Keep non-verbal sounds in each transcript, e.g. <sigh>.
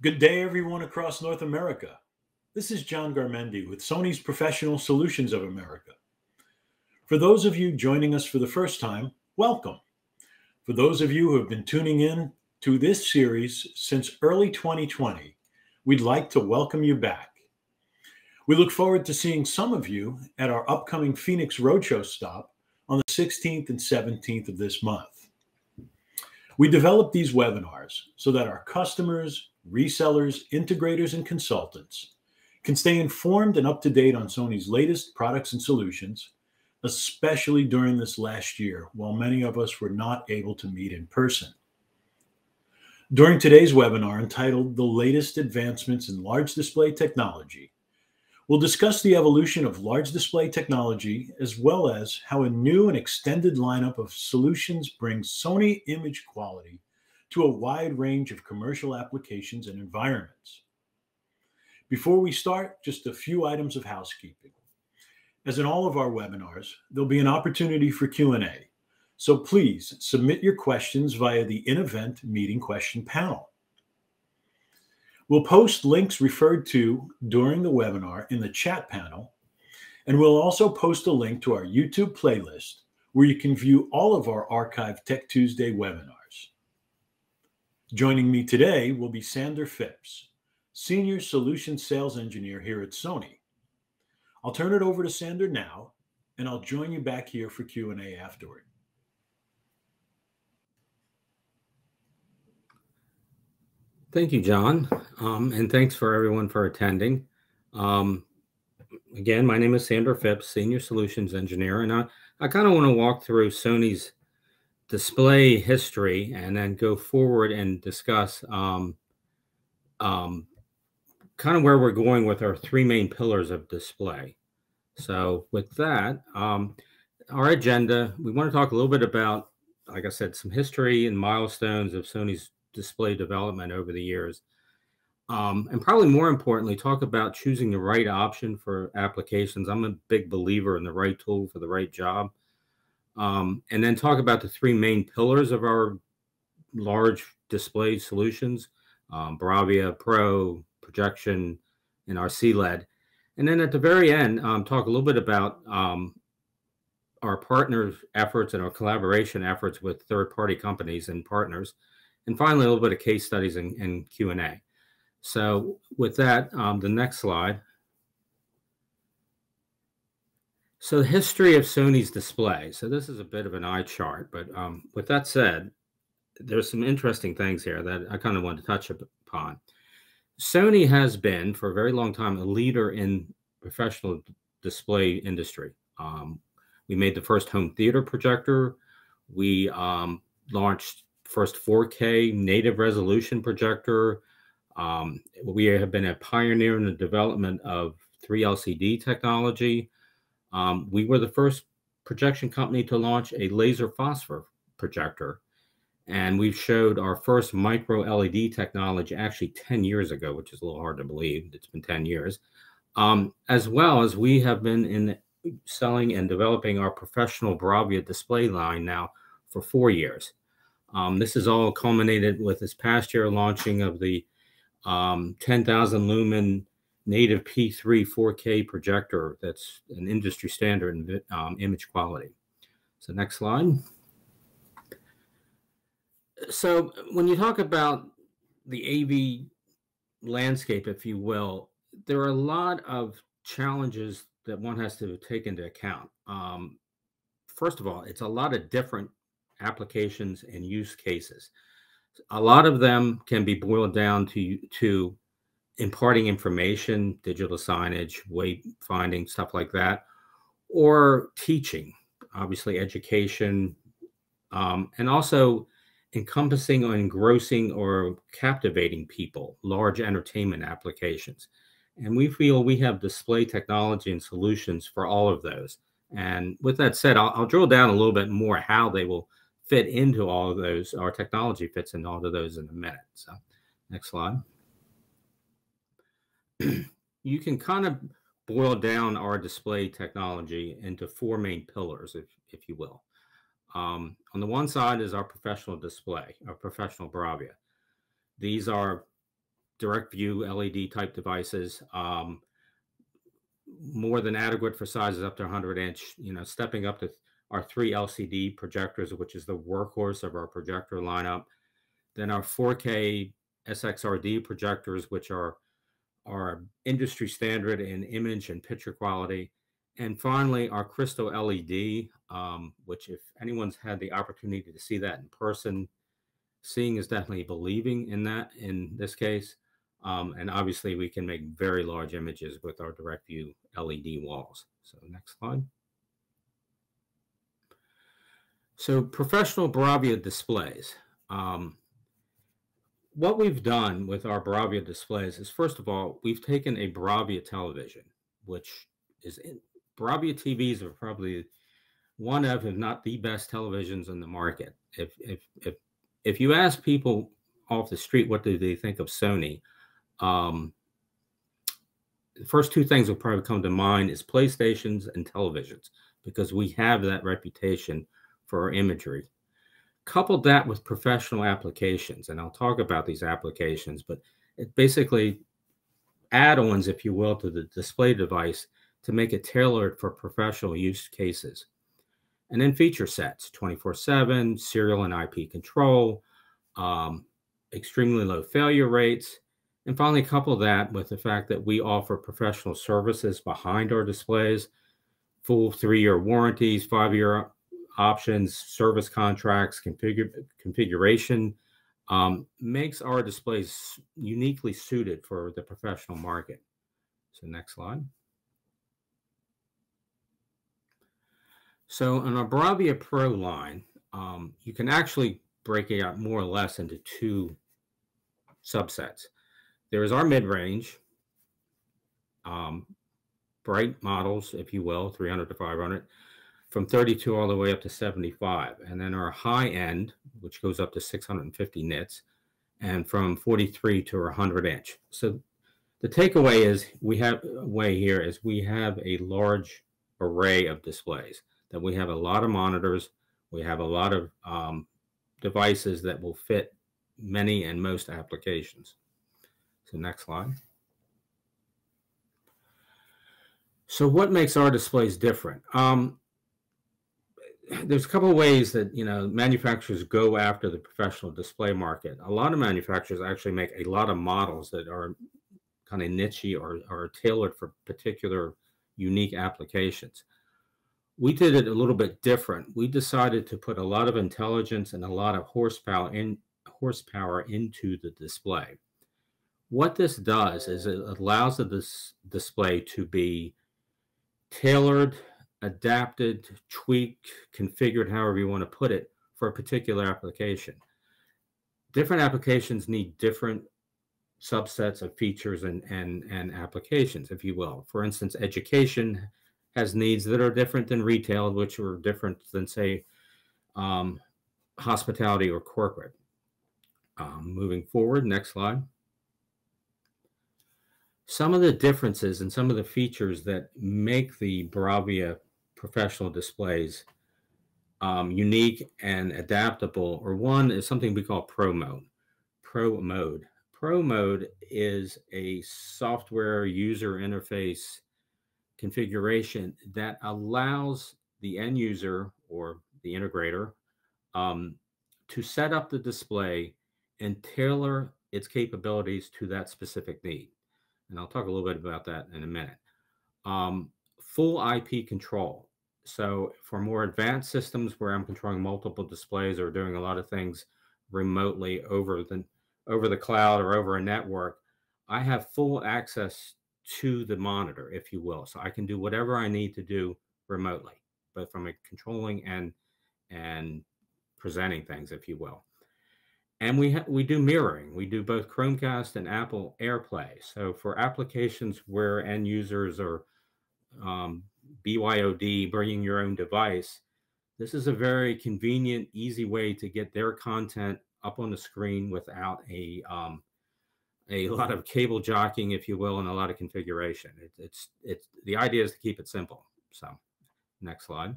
Good day, everyone across North America. This is John Garmendi with Sony's Professional Solutions of America. For those of you joining us for the first time, welcome. For those of you who have been tuning in to this series since early 2020, we'd like to welcome you back. We look forward to seeing some of you at our upcoming Phoenix Roadshow stop on the 16th and 17th of this month. We develop these webinars so that our customers, resellers, integrators, and consultants can stay informed and up to date on Sony's latest products and solutions, especially during this last year while many of us were not able to meet in person. During today's webinar entitled The Latest Advancements in Large Display Technology, we'll discuss the evolution of large display technology as well as how a new and extended lineup of solutions brings Sony image quality to a wide range of commercial applications and environments. Before we start, just a few items of housekeeping. As in all of our webinars, there'll be an opportunity for Q&A. So please submit your questions via the in-event meeting question panel. We'll post links referred to during the webinar in the chat panel, and we'll also post a link to our YouTube playlist where you can view all of our archived Tech Tuesday webinars. Joining me today will be Sander Phipps, Senior Solution Sales Engineer here at Sony. I'll turn it over to Sander now, and I'll join you back here for Q&A afterward. Thank you, John. Um, and thanks for everyone for attending. Um, again, my name is Sander Phipps, Senior Solutions Engineer, and I, I kind of want to walk through Sony's display history and then go forward and discuss um, um, kind of where we're going with our three main pillars of display. So with that, um, our agenda, we want to talk a little bit about, like I said, some history and milestones of Sony's display development over the years. Um, and probably more importantly, talk about choosing the right option for applications. I'm a big believer in the right tool for the right job um, and then talk about the three main pillars of our large display solutions um, Bravia Pro, projection, and our CLED. And then at the very end, um, talk a little bit about um, our partners' efforts and our collaboration efforts with third-party companies and partners. And finally, a little bit of case studies and, and Q&A. So with that, um, the next slide. So the history of Sony's display. So this is a bit of an eye chart, but um, with that said, there's some interesting things here that I kind of want to touch upon. Sony has been for a very long time a leader in professional display industry. Um, we made the first home theater projector. We um, launched first 4K native resolution projector. Um, we have been a pioneer in the development of 3 LCD technology. Um, we were the first projection company to launch a laser phosphor projector. And we've showed our first micro LED technology actually 10 years ago, which is a little hard to believe. It's been 10 years. Um, as well as we have been in selling and developing our professional Bravia display line now for four years. Um, this is all culminated with this past year launching of the um, 10,000 lumen native P3 4K projector that's an industry standard in um, image quality. So next slide. So when you talk about the AV landscape, if you will, there are a lot of challenges that one has to take into account. Um, first of all, it's a lot of different applications and use cases. A lot of them can be boiled down to, to imparting information, digital signage, wayfinding, stuff like that, or teaching, obviously education, um, and also encompassing or engrossing or captivating people, large entertainment applications. And we feel we have display technology and solutions for all of those. And with that said, I'll, I'll drill down a little bit more how they will fit into all of those. Our technology fits into all of those in a minute. So, next slide. <clears throat> you can kind of boil down our display technology into four main pillars, if, if you will. Um, on the one side is our professional display, our professional Bravia. These are direct view LED type devices. Um, more than adequate for sizes up to 100 inch, you know, stepping up to our three LCD projectors, which is the workhorse of our projector lineup. Then our 4K SXRD projectors, which are our industry standard in image and picture quality. And finally, our Crystal LED, um, which if anyone's had the opportunity to see that in person, seeing is definitely believing in that in this case. Um, and obviously we can make very large images with our direct view LED walls. So next slide. So professional Bravia displays. Um, what we've done with our Bravia displays is first of all, we've taken a Bravia television, which is in, Bravia TVs are probably one of, if not the best televisions in the market. If if if if you ask people off the street what do they think of Sony, um, the first two things will probably come to mind is PlayStations and televisions because we have that reputation for our imagery. Couple that with professional applications, and I'll talk about these applications, but it basically add-ons, if you will, to the display device to make it tailored for professional use cases. And then feature sets, 24-7, serial and IP control, um, extremely low failure rates, and finally, couple that with the fact that we offer professional services behind our displays, full three-year warranties, five-year options, service contracts, configuration, um, makes our displays uniquely suited for the professional market. So next slide. So on our Bravia Pro line, um, you can actually break it out more or less into two subsets. There is our mid-range, um, bright models, if you will, 300 to 500, from 32 all the way up to 75. And then our high end, which goes up to 650 nits, and from 43 to 100 inch. So the takeaway is we have way here is we have a large array of displays that we have a lot of monitors. We have a lot of um, devices that will fit many and most applications. So next slide. So what makes our displays different? Um, there's a couple ways that you know manufacturers go after the professional display market. A lot of manufacturers actually make a lot of models that are kind of niche or, or tailored for particular unique applications. We did it a little bit different. We decided to put a lot of intelligence and a lot of horsepower in horsepower into the display. What this does is it allows the dis display to be tailored, adapted, tweaked, configured, however you want to put it, for a particular application. Different applications need different subsets of features and, and, and applications, if you will. For instance, education has needs that are different than retail, which are different than, say, um, hospitality or corporate. Um, moving forward, next slide some of the differences and some of the features that make the Bravia professional displays um, unique and adaptable, or one is something we call Pro Mode. Pro Mode. Pro Mode is a software user interface configuration that allows the end user or the integrator um, to set up the display and tailor its capabilities to that specific need and I'll talk a little bit about that in a minute. Um, full IP control. So for more advanced systems where I'm controlling multiple displays or doing a lot of things remotely over the over the cloud or over a network, I have full access to the monitor, if you will. So I can do whatever I need to do remotely, but from a controlling and and presenting things, if you will and we we do mirroring. We do both Chromecast and Apple AirPlay. So for applications where end users are um, BYOD, bringing your own device, this is a very convenient, easy way to get their content up on the screen without a um, a lot of cable jockeying, if you will, and a lot of configuration. It, it's it's the idea is to keep it simple. So, next slide.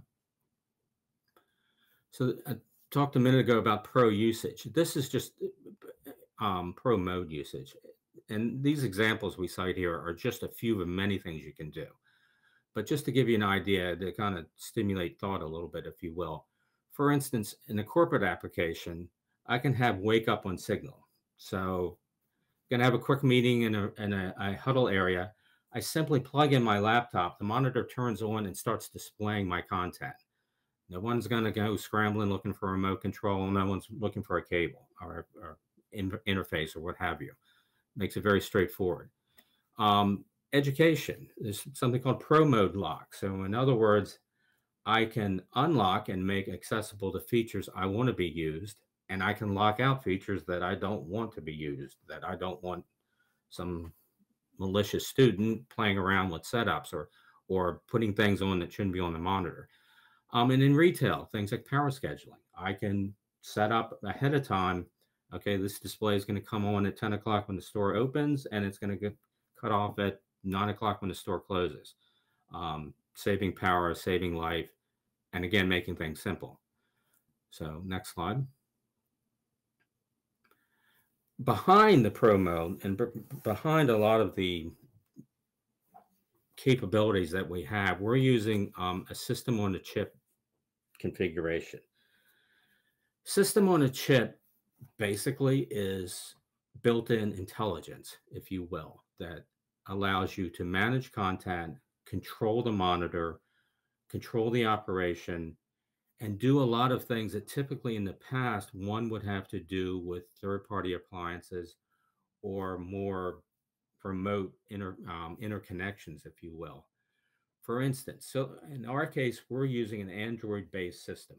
So I talked a minute ago about pro usage. This is just um, pro mode usage. and these examples we cite here are just a few of many things you can do. But just to give you an idea to kind of stimulate thought a little bit, if you will. For instance, in a corporate application, I can have wake up on signal. So I'm going to have a quick meeting in a, in a, a huddle area. I simply plug in my laptop, the monitor turns on and starts displaying my content. No one's going to go scrambling looking for a remote control. No one's looking for a cable or, or in, interface or what have you. Makes it very straightforward. Um, education, there's something called Pro Mode Lock. So, in other words, I can unlock and make accessible the features I want to be used, and I can lock out features that I don't want to be used, that I don't want some malicious student playing around with setups or or putting things on that shouldn't be on the monitor. Um, and in retail, things like power scheduling, I can set up ahead of time. Okay, this display is going to come on at 10 o'clock when the store opens, and it's going to get cut off at nine o'clock when the store closes. Um, saving power, saving life, and again, making things simple. So, next slide. Behind the Pro Mode and behind a lot of the capabilities that we have, we're using um, a system on a chip configuration. System on a chip basically is built in intelligence, if you will, that allows you to manage content, control the monitor, control the operation, and do a lot of things that typically in the past one would have to do with third party appliances or more remote inter, um, interconnections, if you will. For instance, so in our case, we're using an Android based system.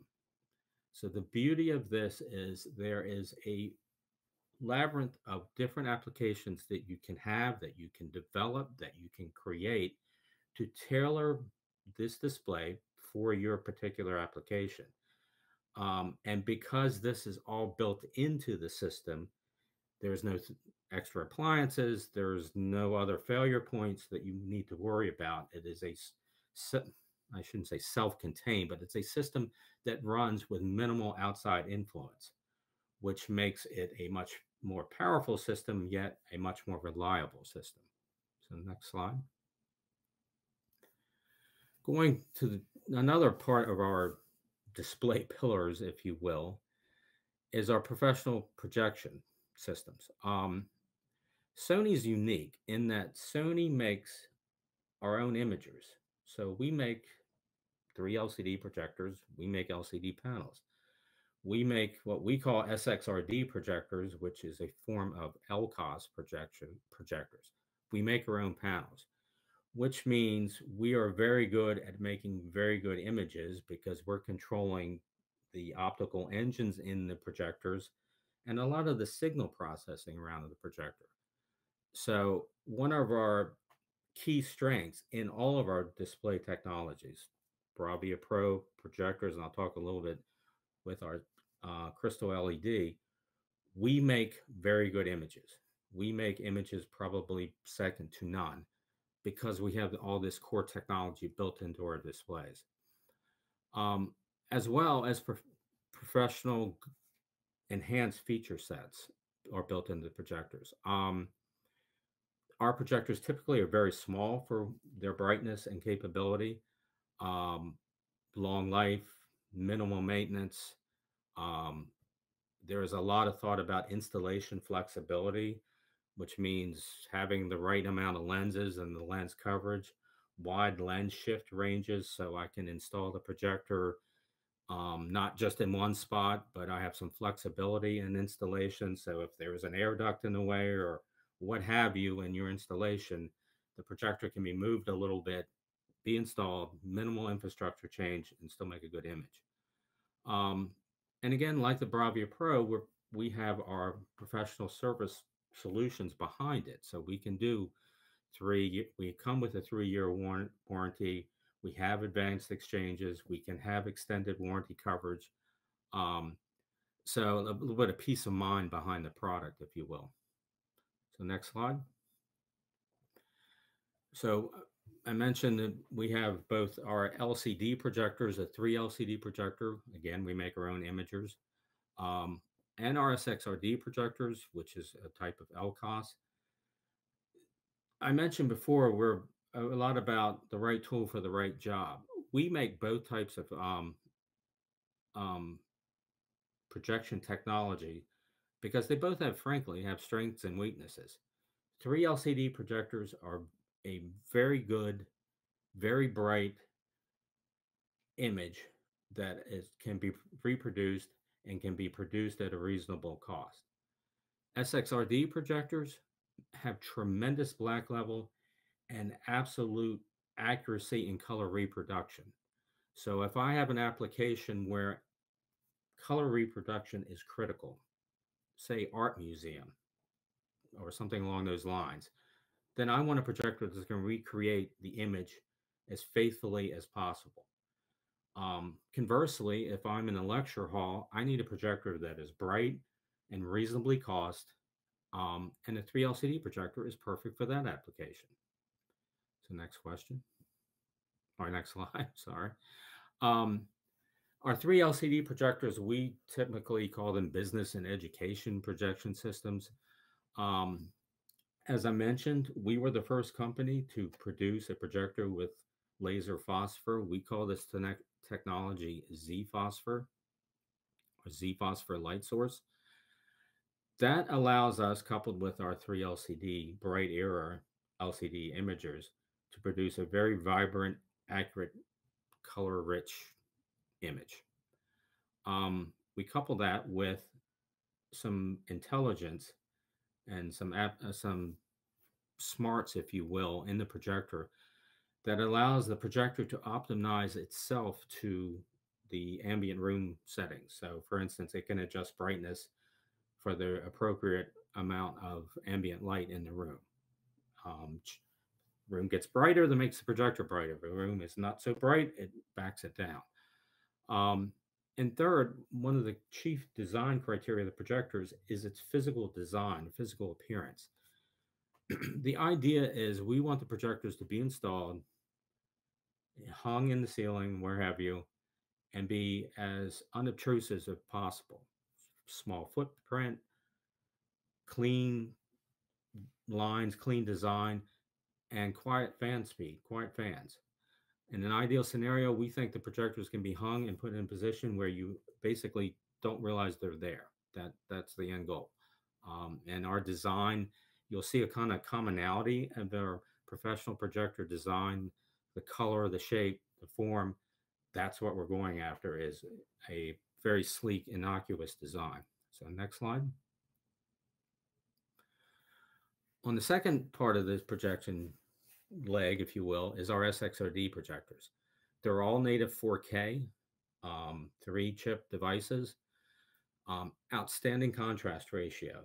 So the beauty of this is there is a labyrinth of different applications that you can have, that you can develop, that you can create to tailor this display for your particular application. Um, and because this is all built into the system, there's no extra appliances, there's no other failure points that you need to worry about. It is a, I shouldn't say self contained, but it's a system that runs with minimal outside influence, which makes it a much more powerful system, yet a much more reliable system. So, next slide. Going to the, another part of our display <laughs> pillars, if you will, is our professional projection systems. Um, Sony's unique in that Sony makes our own imagers. So we make three LCD projectors, we make LCD panels we make what we call SXRD projectors, which is a form of LCOS projection projectors. We make our own panels, which means we are very good at making very good images because we're controlling the optical engines in the projectors and a lot of the signal processing around the projector. So one of our key strengths in all of our display technologies, Bravia Pro projectors, and I'll talk a little bit with our uh, crystal LED, we make very good images. We make images probably second to none because we have all this core technology built into our displays. Um, as well as pro- professional enhanced feature sets are built into the projectors. Um, our projectors typically are very small for their brightness and capability, um, long life, minimal maintenance, um, there is a lot of thought about installation flexibility, which means having the right amount of lenses and the lens coverage, wide lens shift ranges, so I can install the projector um, not just in one spot, but I have some flexibility in installation. So if there's an air duct in the way or what have you in your installation, the projector can be moved a little bit, be installed, minimal infrastructure change, and still make a good image. Um, and again, like the Bravia Pro, we we have our professional service solutions behind it. So we can do three, we come with a three year warrant, warranty. We have advanced exchanges. We can have extended warranty coverage. Um, so a little bit of peace of mind behind the product, if you will. So next slide. So I mentioned that we have both our LCD projectors, a three LCD projector. Again, we make our own imagers, um, and our SXRD projectors, which is a type of LCOS. I mentioned before, we're a lot about the right tool for the right job. We make both types of um, um, projection technology because they both have, frankly, have strengths and weaknesses. Three LCD projectors are a very good, very bright image that is can be reproduced and can be produced at a reasonable cost. SXRD projectors have tremendous black level and absolute accuracy in color reproduction. So if I have an application where color reproduction is critical, say art museum or something along those lines, then I want a projector that's going to recreate the image as faithfully as possible. Um, conversely, if I'm in a lecture hall, I need a projector that is bright and reasonably cost. Um, and a 3 LCD projector is perfect for that application. So next question, or next <laughs> slide, sorry. Um, our three LCD projectors, we typically call them business and education projection systems. Um, as I mentioned, we were the first company to produce a projector with laser phosphor. We call this technology Z phosphor or Z phosphor light source. That allows us, coupled with our 3 LCD BrightEra LCD imagers, to produce a very vibrant, accurate, color rich image. Um, we couple that with some intelligence and some app, uh, some smarts, if you will, in the projector that allows the projector to optimize itself to the ambient room settings. So, for instance, it can adjust brightness for the appropriate amount of ambient light in the room. Um, room gets brighter, that makes the projector brighter. The room is not so bright, it backs it down. Um, and third, one of the chief design criteria of the projectors is its physical design, physical appearance. <clears throat> the idea is we want the projectors to be installed, eh, hung in the ceiling, where have you, and be as unobtrusive as possible. Small footprint, clean lines, clean design, and quiet fan speed, quiet fans. In an ideal scenario, we think the projectors can be hung and put in position where you basically don't realize they're there. That that's the end goal. Um, and our design, you'll see a kind of commonality of our professional projector design, the color, the shape, the form. That's what we're going after is a very sleek, innocuous design. So next slide. On the second part of this projection leg, if you will, is our SXRD projectors. They're all native 4K, um, three chip devices, um, outstanding contrast ratio,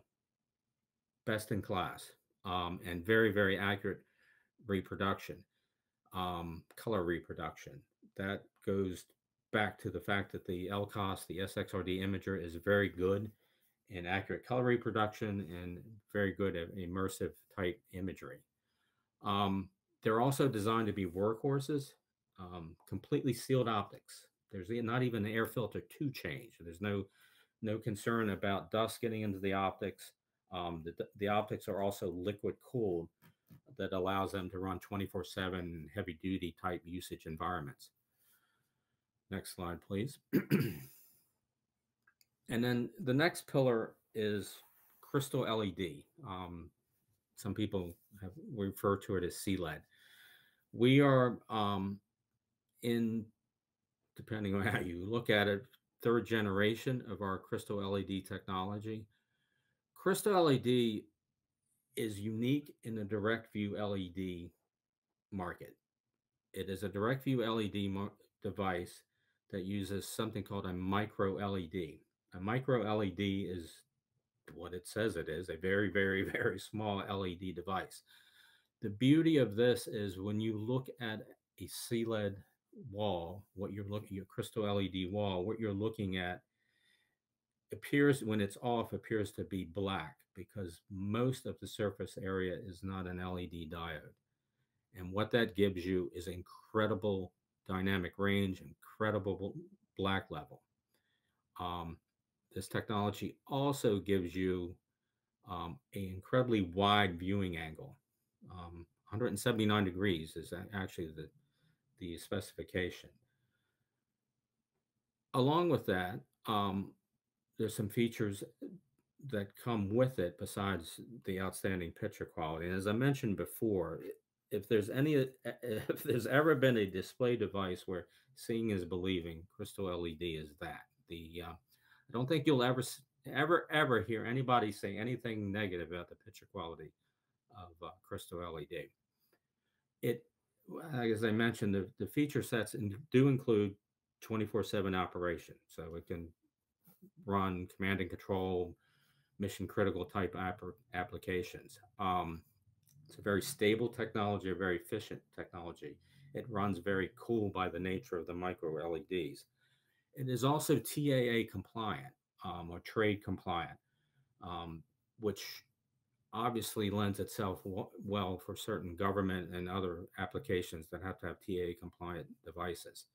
best in class, um, and very, very accurate reproduction, um, color reproduction. That goes back to the fact that the LCOS, the SXRD imager, is very good in accurate color reproduction and very good at immersive type imagery. Um, they're also designed to be workhorses, um, completely sealed optics. There's not even an air filter to change. There's no no concern about dust getting into the optics. Um, the, the optics are also liquid cooled that allows them to run 24 7 heavy duty type usage environments. Next slide, please. <clears throat> and then the next pillar is crystal LED. Um, some people have refer to it as CLED. We are um, in, depending on <laughs> how you look at it, third generation of our crystal LED technology. Crystal LED is unique in the direct view LED market. It is a direct view LED device that uses something called a micro LED. A micro LED is what it says it is a very, very, <laughs> very small LED device. The beauty of this is when you look at a CLED wall, what you're looking at your crystal LED wall, what you're looking at appears when it's off appears to be black because most of the surface area is not an LED diode. And what that gives you is incredible dynamic range, incredible black level. Um, this technology also gives you um, an incredibly wide viewing angle. Um, 179 degrees is actually the, the specification. Along with that, um, there's some features that come with it besides the outstanding picture quality. And as I mentioned before, if there's any <laughs> if there's ever been a display device where seeing is believing, Crystal LED is that. The uh, I don't think you'll ever ever ever hear anybody say anything negative about the picture quality of uh, Crystal LED. It, as I mentioned, the, the feature sets do include 24/7 operation, so it can run command and control, mission critical type app applications. Um, it's a very stable technology, a very efficient technology. It runs very cool by the nature of the micro LEDs. It is also TAA compliant um, or trade compliant, um, which obviously lends itself well for certain government and other applications that have to have TAA compliant devices.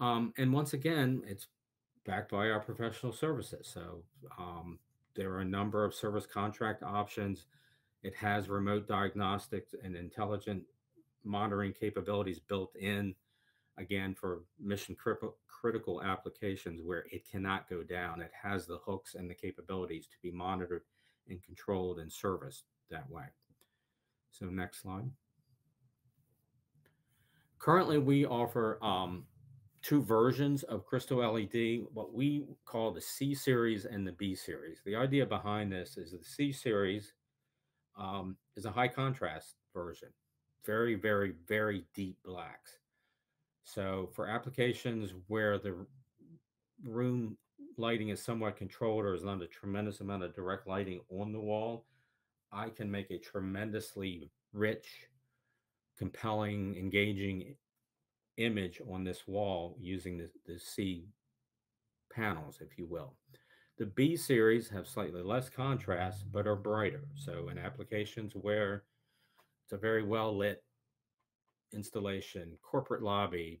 Um, and once again, it's backed by our professional services. So um, there are a number of service contract options. It has remote diagnostics and intelligent monitoring capabilities built in, again, for mission critical applications where it cannot go down. It has the hooks and the capabilities to be monitored and controlled and serviced that way. So next slide. Currently, we offer um, two versions of Crystal LED, what we call the C series and the B series. The idea behind this is the C series um, is a high contrast version, very, very, very deep blacks. So for applications where the room lighting is somewhat controlled or is not a tremendous amount of direct lighting on the wall, I can make a tremendously rich, compelling, engaging image on this wall using the, the C panels, if you will. The B series have slightly less contrast, but are brighter. So in applications where it's a very well lit installation, corporate lobby,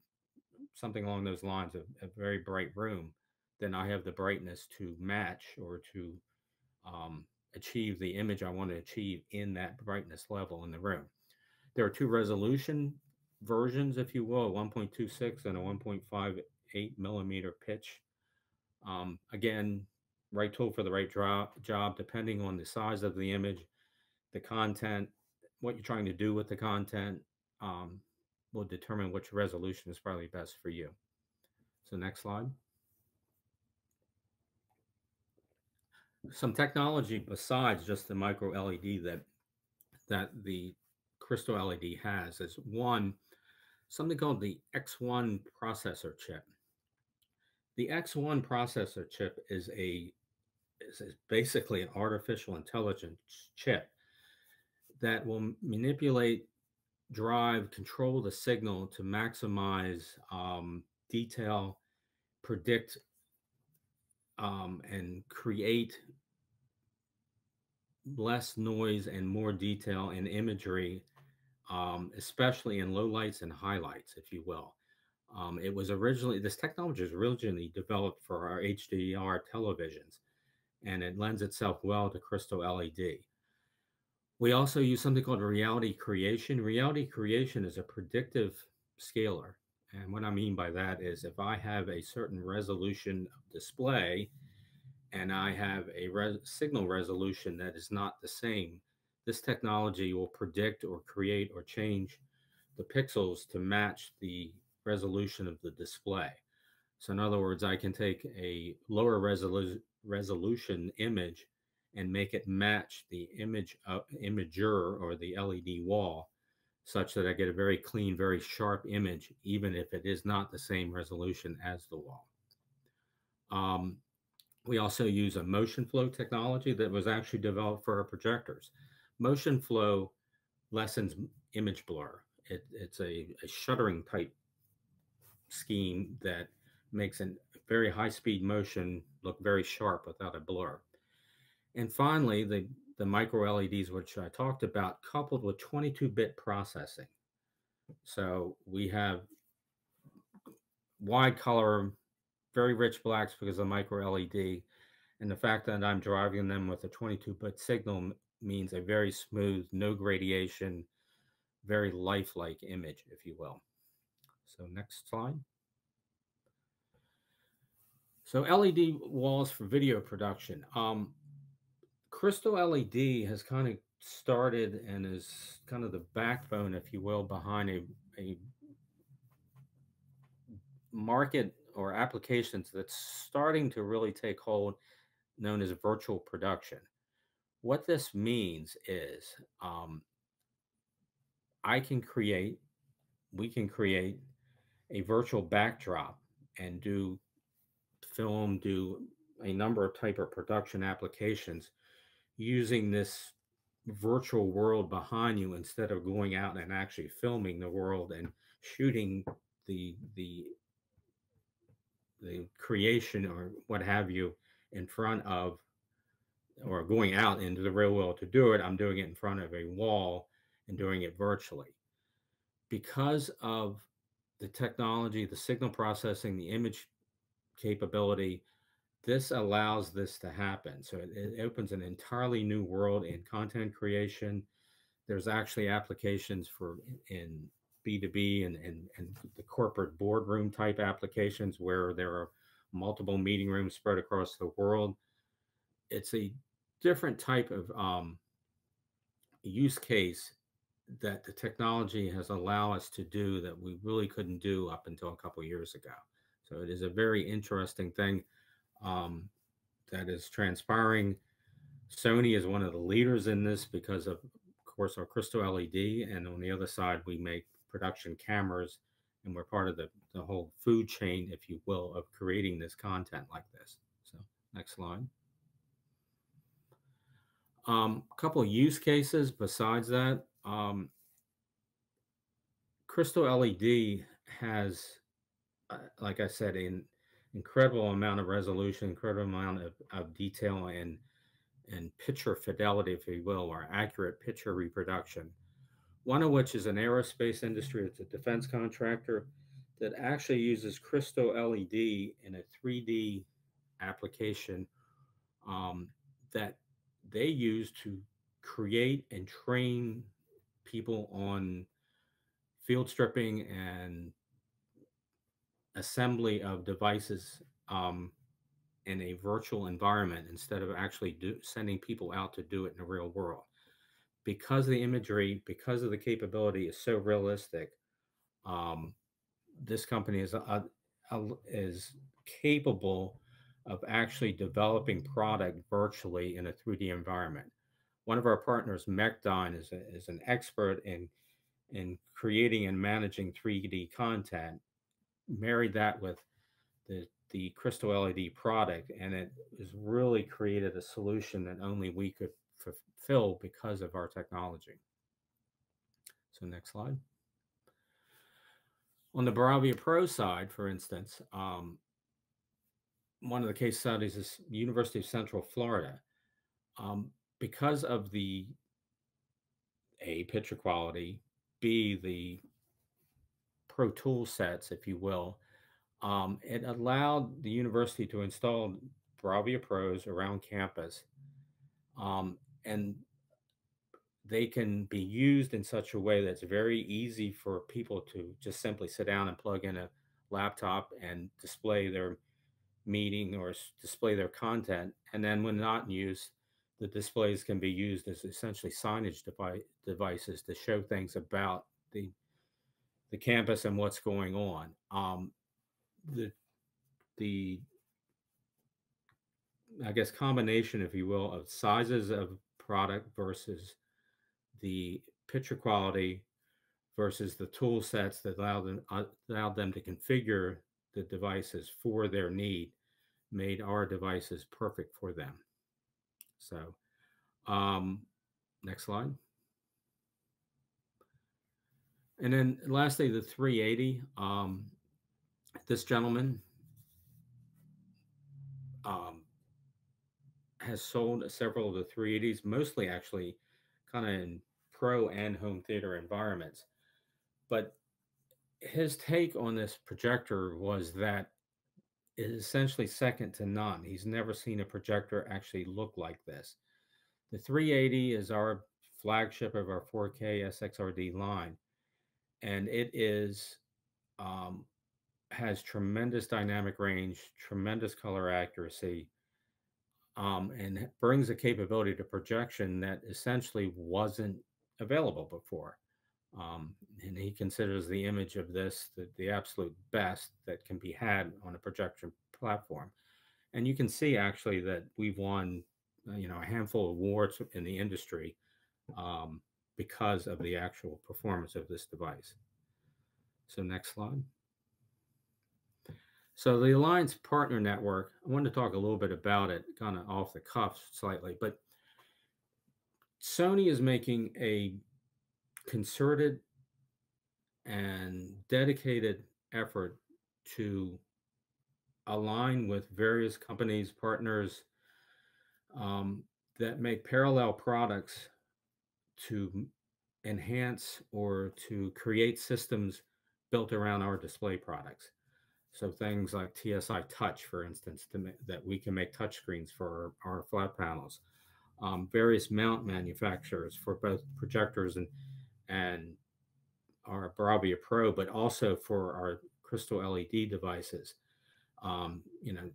something along those lines, of a very bright room, then I have the brightness to match or to um, achieve the image I want to achieve in that brightness level in the room. There are two resolution versions, if you will, 1.26 and a 1.58 millimeter pitch. Um, again, right tool for the right job, depending on the size of the image, the content, what you're trying to do with the content um, will determine which resolution is probably best for you. So next slide. Some technology besides just the micro LED that that the crystal LED has is one, something called the X1 processor chip. The X1 processor chip is a is basically an artificial intelligence chip that will manipulate, drive, control the signal to maximize um, detail, predict, um, and create less noise and more detail and imagery, um, especially in low lights and highlights, if you will. Um, it was originally, this technology was originally developed for our HDR televisions, and it lends itself well to crystal LED. We also use something called reality creation. Reality creation is a predictive scaler. And what I mean by that is if I have a certain resolution display and I have a signal resolution that is not the same, this technology will predict or create or change the pixels to match the resolution of the display. So in other words, I can take a lower resolu resolution image and make it match the image imager or the LED wall such that I get a very clean, very sharp image, even if it is not the same resolution as the wall. Um, we also use a motion flow technology that was actually developed for our projectors. Motion flow lessens image blur. It, it's a, a, shuttering type scheme that makes a very high speed motion look very sharp without a blur. And finally, the, the micro LEDs, which I talked about, coupled with 22 bit processing. So we have wide color very rich blacks because of micro LED and the fact that I'm driving them with a 22 bit signal means a very smooth, no gradation, very lifelike image, if you will. So next slide. So LED walls for video production. Um, Crystal LED has kind of started and is kind of the backbone, if you will, behind a, a market or applications that's starting to really take hold, known as virtual production. What this means is um, I can create, we can create a virtual backdrop and do film, do a number of type of production applications using this virtual world behind you instead of going out and actually filming the world and shooting the the the creation or what have you in front of or going out into the real world to do it i'm doing it in front of a wall and doing it virtually. Because of the technology the signal processing the image capability this allows this to happen. So it, it, opens an entirely new world in content creation. There's actually applications for in B2B and, and, and the corporate boardroom type applications where there are multiple meeting rooms spread across the world. It's a different type of um, use case that the technology has allowed us to do that we really couldn't do up until a couple years ago. So it is a very interesting thing um, that is transpiring. Sony is one of the leaders in this because of, of course, our Crystal LED. And on the other side, we make production cameras and we're part of the, the whole food chain, if you will, of creating this content like this. So next slide. Um, a couple of use cases besides that. Um, Crystal LED has, uh, like I said, in incredible amount of resolution, incredible amount of, of detail and and picture fidelity, if you will, or accurate picture reproduction. One of which is an aerospace industry. It's a defense contractor that actually uses Crystal LED in a 3D application um, that they use to create and train people on field stripping and assembly of devices um, in a virtual environment instead of actually do, sending people out to do it in the real world. Because the imagery, because of the capability is so realistic, um, this company is uh, uh, is capable of actually developing product virtually in a 3D environment. One of our partners, Mechdyne, is, a, is an expert in in creating and managing 3D content married that with the the crystal LED product, and it has really created a solution that only we could fulfill because of our technology. So next slide. On the Bravia Pro side, for instance, um, one of the case studies is University of Central Florida. Um, because of the A, picture quality, B, the Pro Tool sets, if you will, um, it allowed the university to install Bravia Pros around campus. Um, and they can be used in such a way that's very easy for people to just simply sit down and plug in a laptop and display their meeting or display their content. And then when not in use, the displays can be used as essentially signage devi devices to show things about the the campus and what's going on. Um, the the I guess combination, if you will, of sizes of product versus the picture quality versus the tool sets that allowed them uh, allow them to configure the devices for their need made our devices perfect for them. So, um, next slide. And then lastly, the 380. Um, this gentleman um, has sold several of the 380s, mostly actually kind of in pro and home theater environments. But his take on this projector was that it is essentially second to none. He's never seen a projector actually look like this. The 380 is our flagship of our 4K SXRD line, and it is um, has tremendous dynamic range, tremendous color accuracy, um, and brings a capability to projection that essentially wasn't available before. Um, and he considers the image of this the, the absolute best that can be had on a projection platform. And you can see actually that we've won, uh, you know, a handful of awards in the industry um, because of the actual performance of this device. So next slide. So the Alliance Partner Network, I wanted to talk a little bit about it, kind of off the cuff slightly, but Sony is making a concerted and dedicated effort to align with various companies, partners um, that make parallel products to enhance or to create systems built around our display products. So things like TSI Touch, for instance, that we can make touchscreens for our, our, flat panels. Um, various mount manufacturers for both projectors and and our Bravia Pro, but also for our crystal LED devices. Um, you know,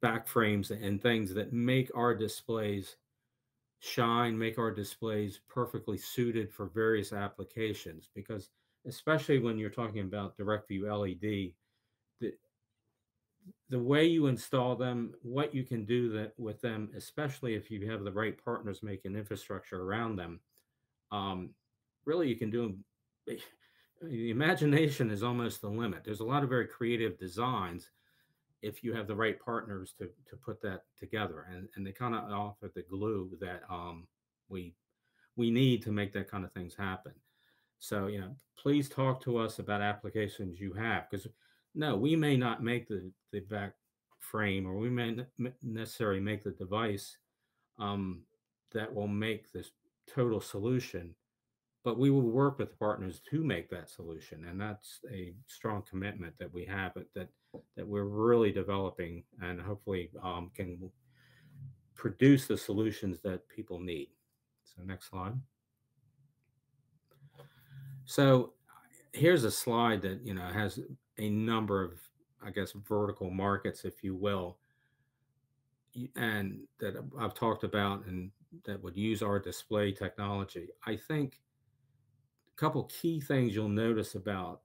back frames and things that make our displays shine, make our displays perfectly suited for various applications. Because especially when you're talking about direct view LED, the the way you install them, what you can do that with them, especially if you have the right partners making infrastructure around them, um, really you can do them. The imagination is almost the limit. There's a lot of very creative designs if you have the right partners to to put that together, and and they kind of offer the glue that um, we we need to make that kind of things happen. So you know, please talk to us about applications you have because no, we may not make the the back frame or we may necessarily make the device um, that will make this total solution but we will work with partners to make that solution and that's a strong commitment that we have that that we're really developing and hopefully um, can produce the solutions that people need. So next slide. So here's a slide that you know has a number of i guess vertical markets if you will. And that i've talked about and that would use our display technology. I think a couple key things you'll notice about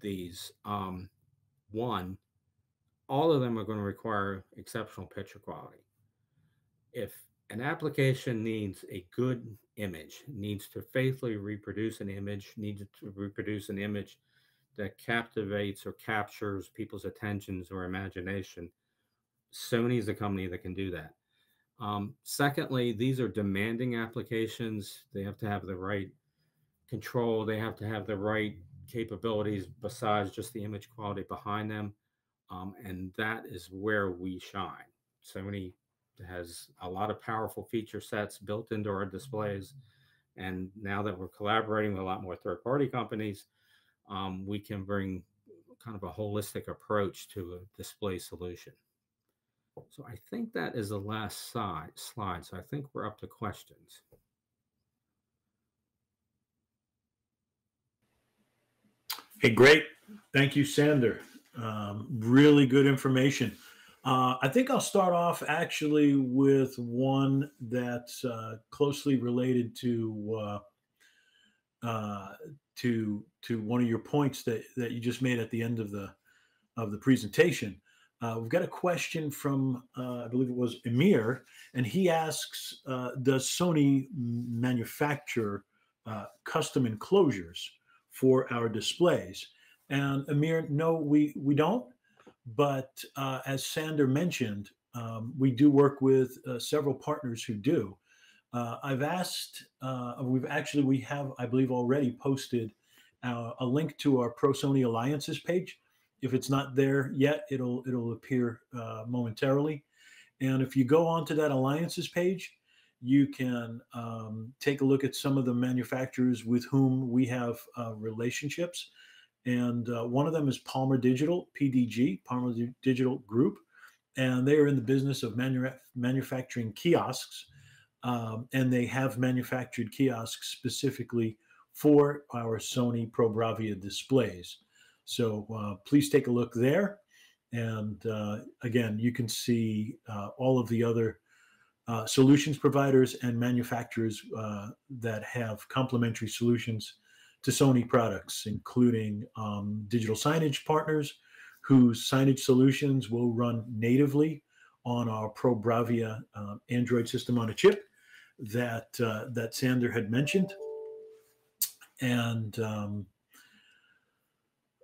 these. Um, one, all of them are going to require exceptional picture quality. If an application needs a good image, needs to faithfully reproduce an image, needs to reproduce an image that captivates or captures people's attentions or imagination, Sony is a company that can do that. Um, secondly, these are demanding applications. They have to have the right control. They have to have the right capabilities besides just the image quality behind them. Um, and that is where we shine. Sony has a lot of powerful feature sets built into our displays. And now that we're collaborating with a lot more third party companies, um, we can bring kind of a holistic approach to a display solution. So I think that is the last slide. slide. So I think we're up to questions. Hey, great. Thank you, Sander. Um, really good information. Uh, I think I'll start off actually with one that's uh, closely related to uh, uh, to to one of your points that, that you just made at the end of the of the presentation. Uh, we've got a question from uh, I believe it was Emir, and he asks, "Does Sony manufacture custom enclosures?" for our displays. And Amir, no, we, we don't. But uh, as Sander mentioned, um, we do work with uh, several partners who do. Uh, I've asked, uh, we've actually, we have, I believe, already posted uh, a link to our Pro Sony Alliances page. If it's not there yet, it'll it'll appear uh, momentarily. And if you go onto that Alliances page, you can um, take a look at some of the manufacturers with whom we have relationships. And uh, one of them is Palmer Digital, PDG, Palmer Digital Group. And they are in the business of manu- manufacturing kiosks. um, and they have manufactured kiosks specifically for our Sony Pro Bravia displays. So uh, please take a look there. And uh, again, you can see uh, all of the other uh, solutions providers and manufacturers uh, that have complementary solutions to Sony products, including um, digital signage partners whose signage solutions will run natively on our Pro Bravia uh, Android system on a chip that uh, that Sander had mentioned, and um,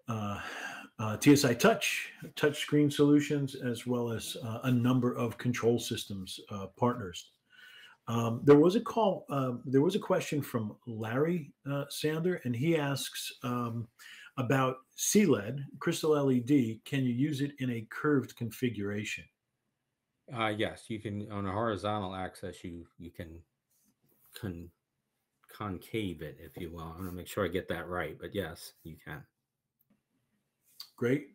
uh, uh, TSI Touch, touchscreen solutions, as well as uh, a number of control systems uh, partners. Um, there was a call, uh, there was a question from Larry uh, Sander, and he asks um, about CLED, crystal LED. Can you use it in a curved configuration? Uh, yes, you can on a horizontal axis. You you can con concave it, if you will. I want to make sure I get that right, but yes, you can. Great.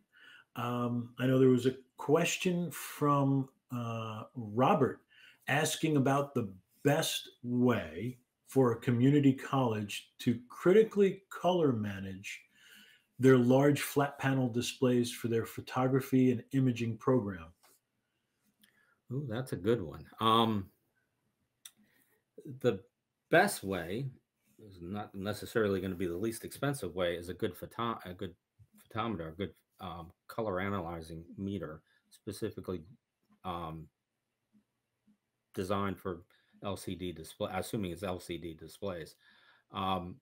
Um, I know there was a question from uh, Robert asking about the best way for a community college to critically color manage their large flat panel displays for their photography and imaging program. Oh, that's a good one. Um, the best way is not necessarily going to be the least expensive way is a good photo a good photometer, a good um, color analyzing meter, specifically um, designed for LCD display, assuming it's LCD displays. Um,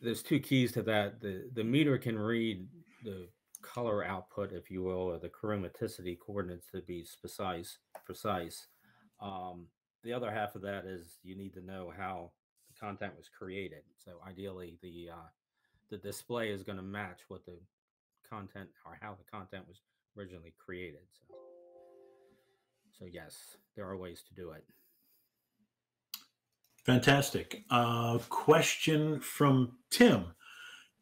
there's two keys to that. The the meter can read the color output, if you will, or the chromaticity coordinates to be precise. Precise. Um, the other half of that is you need to know how the content was created. So ideally, the uh, the display is going to match what the content or how the content was originally created. So, so yes, there are ways to do it. Fantastic. Uh, question from Tim.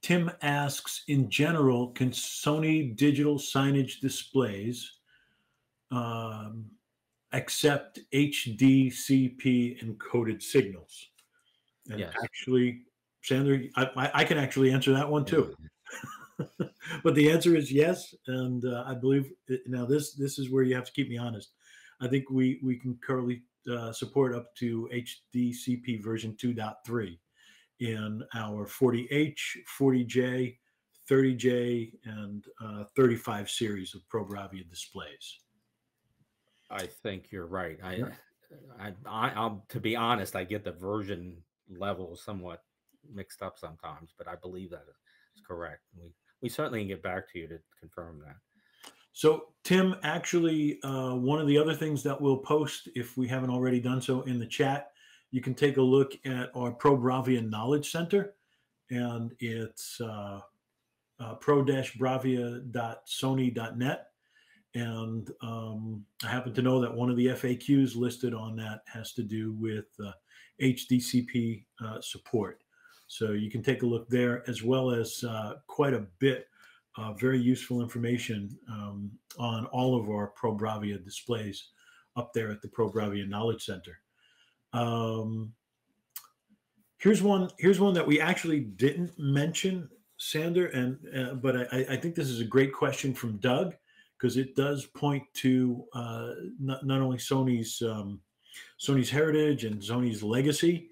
Tim asks, in general, can Sony digital signage displays um, accept HDCP encoded signals? And yes. actually, Sander, I, I, can actually answer that one too. <laughs> but the answer is yes, and uh, I believe now this this is where you have to keep me honest. I think we we can currently uh, support up to HDCP version 2.3 in our 40H, 40J, 30J, and uh, 35 series of Pro Bravia displays. I think you're right. I, I, I, I'll to be honest, I get the version level somewhat mixed up sometimes, but I believe that is correct. We we certainly can get back to you to confirm that. So, Tim, actually, uh, one of the other things that we'll post, if we haven't already done so in the chat, you can take a look at our Pro Bravia Knowledge Center, and it's uh, uh, pro-bravia.sony.net. And um, I happen to know that one of the FAQs listed on that has to do with uh, HDCP uh, support. So you can take a look there, as well as uh, quite a bit of very useful information um, on all of our Pro Bravia displays up there at the Pro Bravia Knowledge Center. Um, here's one. Here's one that we actually didn't mention, Sander, and uh, but I, I, think this is a great question from Doug because it does point to uh, not, not only Sony's um, Sony's heritage and Sony's legacy,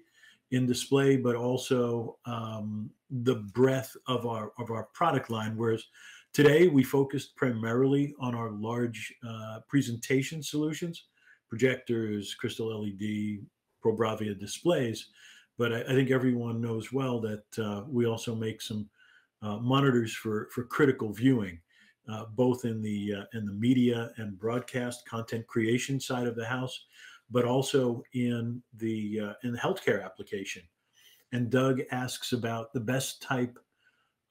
in display, but also um, the breadth of our of our product line. Whereas today we focused primarily on our large uh, presentation solutions, projectors, crystal LED, Pro Bravia displays. But I, I think everyone knows well that uh, we also make some uh, monitors for for critical viewing. Uh, both in the uh, in the media and broadcast content creation side of the house, but also in the uh, in the healthcare application. And Doug asks about the best type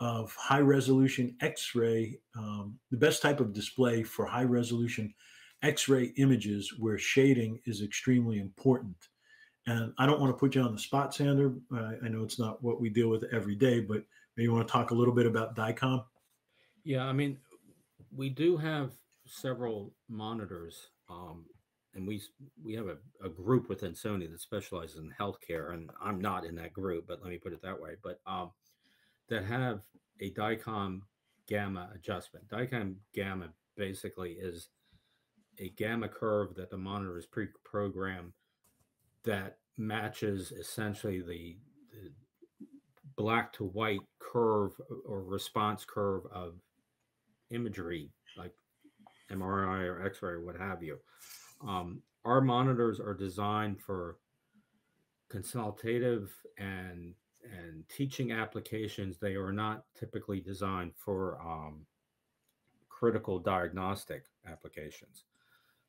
of high resolution X-ray, um, the best type of display for high resolution X-ray images where shading is extremely important. And I don't want to put you on the spot, Sander. Uh, I know it's not what we deal with every day, but maybe you want to talk a little bit about DICOM. Yeah, I mean, we do have several monitors um, and we we have a, a group within Sony that specializes in healthcare, and I'm not in that group, but let me put it that way. But um, that have a DICOM gamma adjustment. DICOM gamma basically is a gamma curve that the monitor is pre-programmed that matches essentially the, the black to white curve or response curve of imagery like MRI or X-ray or what have you. Um, our monitors are designed for consultative and and teaching applications. They are not typically designed for um, critical diagnostic applications.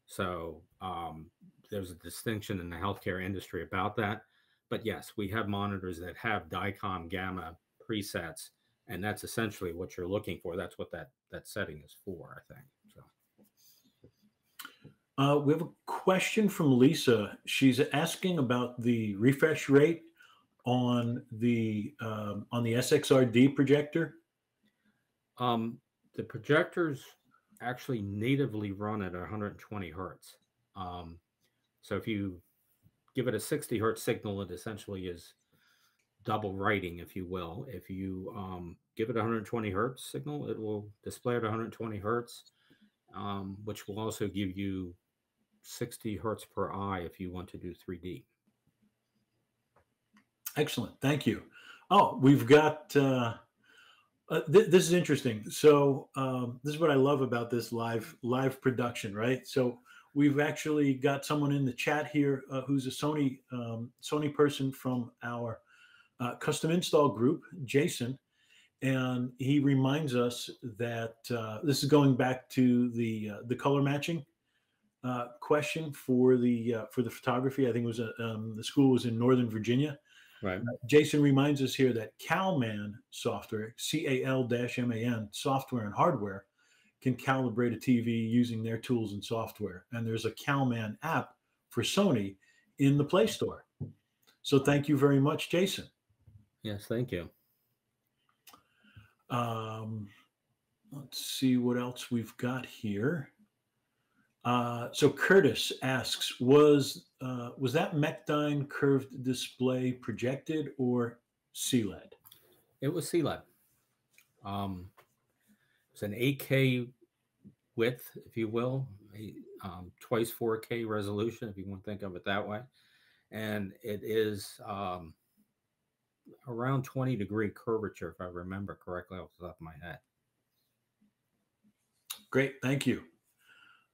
So um, there's a distinction in the healthcare industry about that. But yes, we have monitors that have DICOM gamma presets, and that's essentially what you're looking for. That's what that that setting is for, I think. Uh, we have a question from Lisa. She's asking about the refresh rate on the um, on the SXRD projector. Um, the projectors actually natively run at 120 hertz. Um, so if you give it a 60 hertz signal, it essentially is double writing, if you will. If you um, give it 120 hertz signal, it will display at 120 hertz, um, which will also give you 60 hertz per eye if you want to do 3D. Excellent. Thank you. Oh, we've got, uh, uh, th this is interesting. So um, this is what I love about this live live production, right? So we've actually got someone in the chat here uh, who's a Sony um, Sony person from our uh, custom install group, Jason, and he reminds us that uh, this is going back to the uh, the color matching uh, question for the uh, for the photography. I think it was a, um, the school was in Northern Virginia. Right. Uh, Jason reminds us here that CalMan software, C A L M A N software and hardware, can calibrate a TV using their tools and software. And there's a CalMan app for Sony in the Play Store. So thank you very much, Jason. Yes, thank you. Um, let's see what else we've got here. Uh, so Curtis asks, was uh, was that Mechdyne curved display projected or CLED? It was CLED. Um, it's an 8K width, if you will, um, twice 4K resolution, if you want to think of it that way, and it is um, around 20 degree curvature, if I remember correctly off the top of my head. Great, thank you.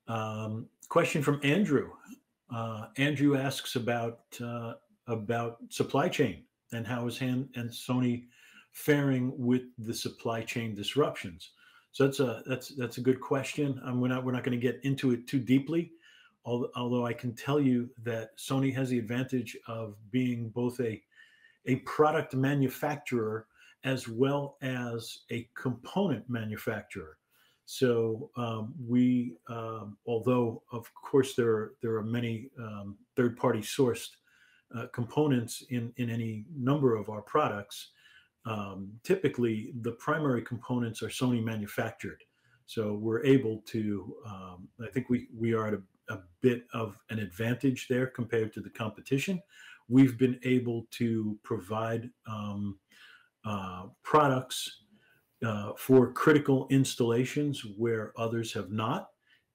Um, question from Andrew. Uh, Andrew asks about uh, about supply chain and how is Han and Sony faring with the supply chain disruptions. So that's a that's that's a good question. Um, we're not we're not going to get into it too deeply, although I can tell you that Sony has the advantage of being both a a product manufacturer as well as a component manufacturer. So um, we, um, although of course there are, there are many um, third-party sourced uh, components in in any number of our products, um, typically the primary components are Sony manufactured. So we're able to, um, I think we we are at a, a, bit of an advantage there compared to the competition. We've been able to provide um, uh, products uh, for critical installations where others have not.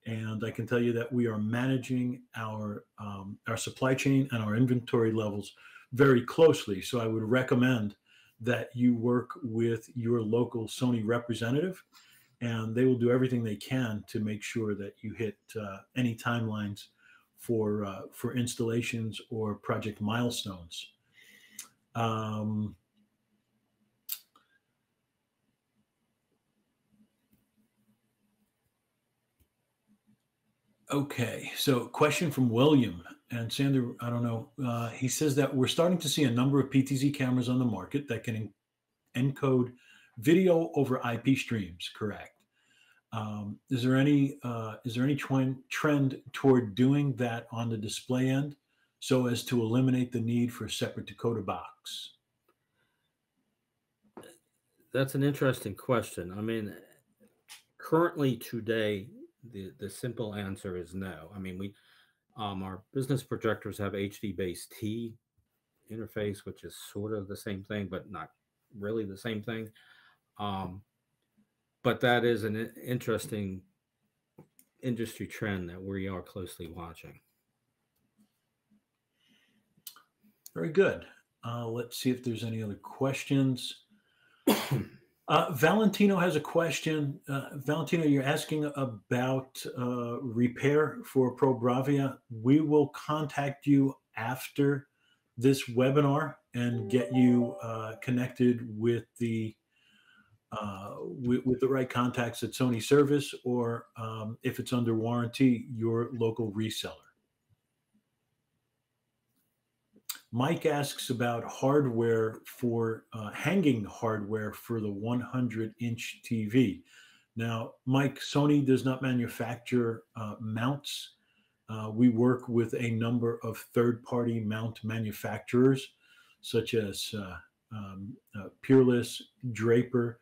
And I can tell you that we are managing our um, our supply chain and our inventory levels very closely. So I would recommend that you work with your local Sony representative, and they will do everything they can to make sure that you hit uh, any timelines for uh, for installations or project milestones. Um, Okay, so question from William and Sander. I don't know. Uh, he says that we're starting to see a number of PTZ cameras on the market that can encode video over IP streams. Correct. Um, is there any uh, is there any trend trend toward doing that on the display end, so as to eliminate the need for a separate decoder box? That's an interesting question. I mean, currently today the the simple answer is no. I mean, we Um, our business projectors have HD base T interface, which is sort of the same thing, but not really the same thing. Um, but that is an interesting industry trend that we are closely watching. Very good. Uh, let's see if there's any other questions. <clears throat> Uh, Valentino has a question. Uh, Valentino, you're asking about uh, repair for ProBravia. We will contact you after this webinar and get you uh, connected with the uh, with, with, the right contacts at Sony Service, or um, if it's under warranty, your local reseller. Mike asks about hardware for uh, hanging hardware for the 100 inch TV. Now, Mike, Sony does not manufacture uh, mounts. Uh, we work with a number of third party mount manufacturers, such as uh, um, uh, Peerless, Draper,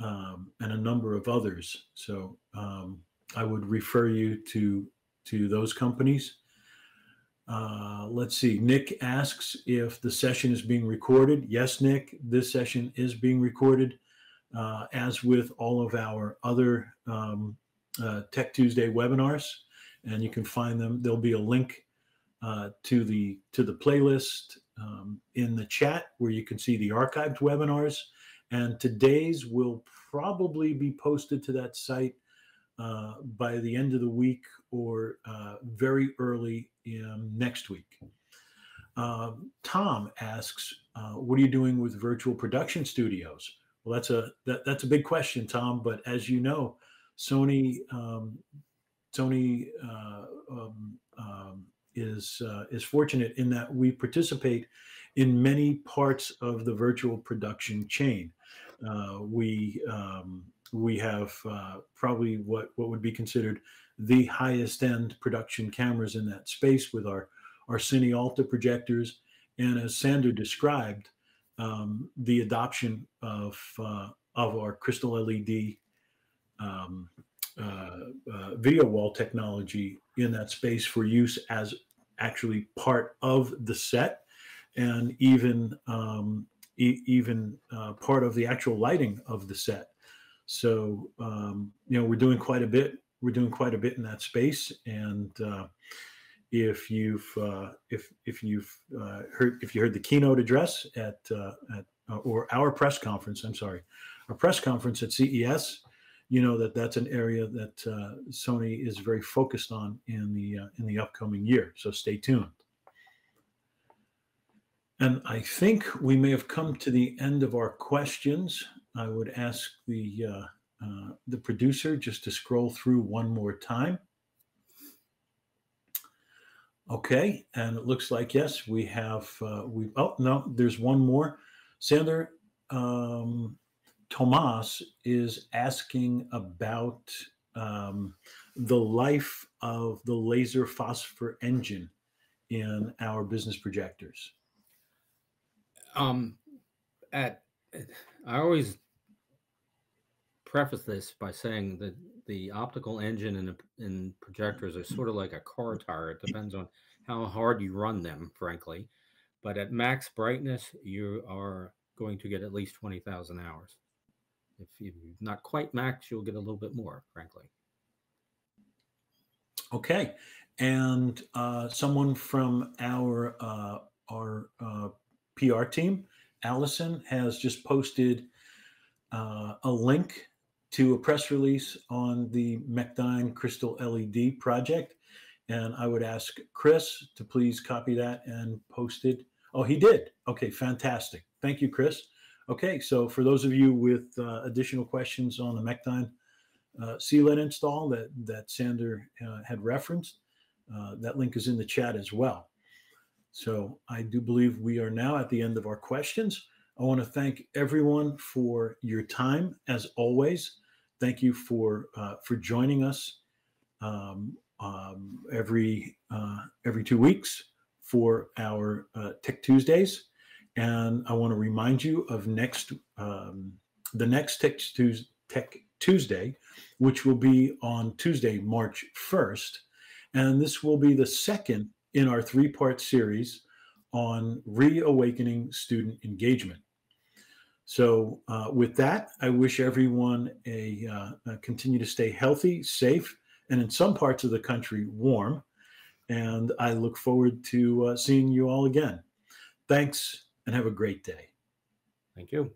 um, and a number of others. So um, I would refer you to, to those companies. Uh, let's see. Nick asks if the session is being recorded. Yes, Nick, this session is being recorded, uh, as with all of our other um, uh, Tech Tuesday webinars, and you can find them. There'll be a link uh, to the to the playlist um, in the chat where you can see the archived webinars, and today's will probably be posted to that site uh, by the end of the week or uh, very early in next week. Uh, Tom asks, uh, "What are you doing with virtual production studios?" Well, that's a that, that's a big question, Tom. But as you know, Sony um, Sony uh, um, um, is is fortunate in that we participate in many parts of the virtual production chain. we um, we have uh, probably what what would be considered the highest end production cameras in that space with our our Cine Alta projectors, and as Sander described, um, the adoption of uh, of our crystal LED um, uh, uh, video wall technology in that space for use as actually part of the set, and even um, e- even uh, part of the actual lighting of the set. So um, you know we're doing quite a bit. We're doing quite a bit in that space, and uh, if you've uh, if if you've uh, heard if you heard the keynote address at uh, at uh, or our press conference, I'm sorry, our press conference at CES, you know that that's an area that uh, Sony is very focused on in the in the upcoming year. So stay tuned. And I think we may have come to the end of our questions. I would ask the uh, uh, the producer just to scroll through one more time. Okay, and it looks like yes, we have uh, we. Oh no, there's one more. Sander um, Tomas is asking about um, the life of the laser phosphor engine in our business projectors. Um, at I always preface this by saying that the optical engine and projectors are sort of like a car tire. It depends on how hard you run them, frankly. But at max brightness, you are going to get at least 20,000 hours. If you're not quite max, you'll get a little bit more, frankly. Okay. And uh, someone from our uh, our uh, PR team, Allison, has just posted uh, a link to a press release on the Mechdyne Crystal LED project. And I would ask Chris to please copy that and post it. Oh, he did. Okay, fantastic. Thank you, Chris. Okay, so for those of you with uh, additional questions on the Mechdyne uh, CLED install that, that Sander uh, had referenced, uh, that link is in the chat as well. So I do believe we are now at the end of our questions. I want to thank everyone for your time, as always. Thank you for uh, for joining us um, um, every uh, every two weeks for our uh, Tech Tuesdays, and I want to remind you of next um, the next Tech, Tues- Tech Tuesday, which will be on Tuesday, March first And this will be the second in our three part series on reawakening student engagement. So, uh, with that, I wish everyone a, uh, a continue to stay healthy, safe, and in some parts of the country, warm. And I look forward to uh, seeing you all again. Thanks and have a great day. Thank you.